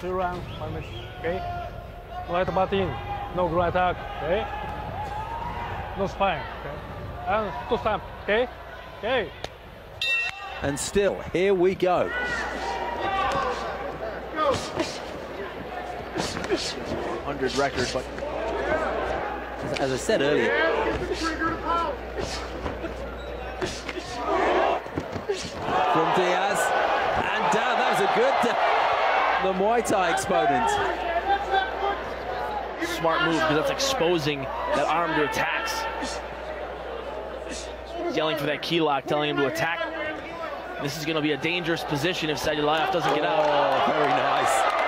Two rounds, five minutes. Okay. Right button, no right attack. Okay. No spine. Okay. And two stamp. Okay. Okay. And still, here we go. 100 records, but As, as I said earlier, from Diaz, and down. That was a good the Muay Thai exponent. smart move because that's exposing that arm to attacks. Yelling for that key lock, telling him to attack. This is going to be a dangerous position if Saadulaev doesn't get out. Oh, very nice.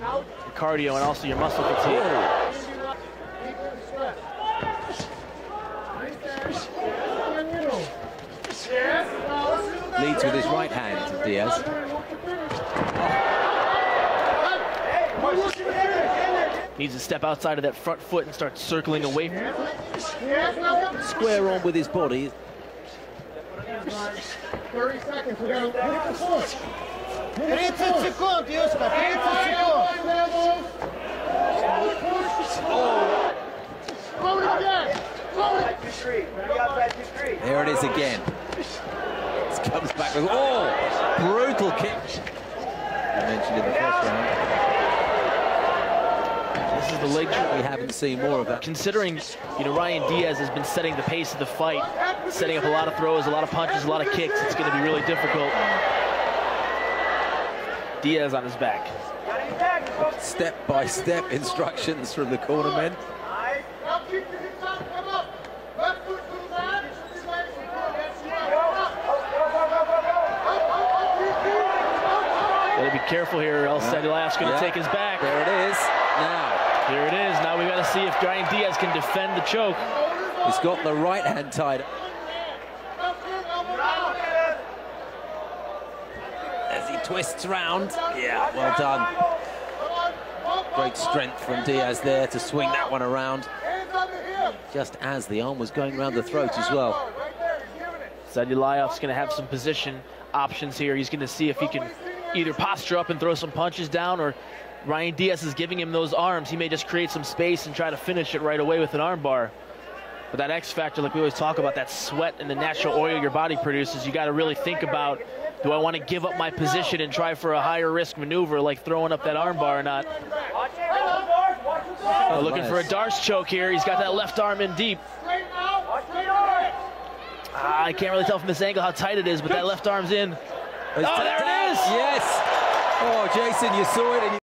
Your cardio and also your muscle fatigue. Leads with his right hand, Diaz. Needs to step outside of that front foot and start circling away from it. Square on with his body. 30 seconds, we gotta hit the push. 30 секунд, Юшка, 30 секунд. Throw it again. Throw it. There it is again. It comes back with, oh, brutal kick. I mentioned in the first round. This is the leg We haven't seen more of that. considering you know Ryan Diaz has been setting the pace of the fight, setting up a lot of throws, a lot of punches, a lot of kicks. It's going to be really difficult. Diaz on his back. Step by step instructions from the corner men. Now keep the hips up, come up. Left foot to the back. This leg is good. That's right. Up, up, up, keep, keep. Got to be careful here, or else Saadulaev's going to Yeah. take his back. There it is. Now, Here it is. Now we got to see if Ryan Diaz can defend the choke. he's got the right hand tied Left foot, elbow down. as he twists round. Yeah, well done. Great strength from Diaz there to swing that one around, Hands on the hip. just as the arm was going around the throat as well. Right there, he's giving it. Saadulaev's going to have some position options here. He's going to see if he can either posture up and throw some punches down, or Ryan Diaz is giving him those arms. He may just create some space and try to finish it right away with an armbar. But that X factor, like we always talk about, that sweat and the natural oil your body produces, you got to really think about do I want to give up my position and try for a higher risk maneuver like throwing up that armbar or not? Oh, looking for a D'Arce choke here. He's got that left arm in deep. Straight out. Straight out. Ah, I can't really tell from this angle how tight it is, but that left arm's in. Oh, there it is! Yes. Oh, Jason, you saw it.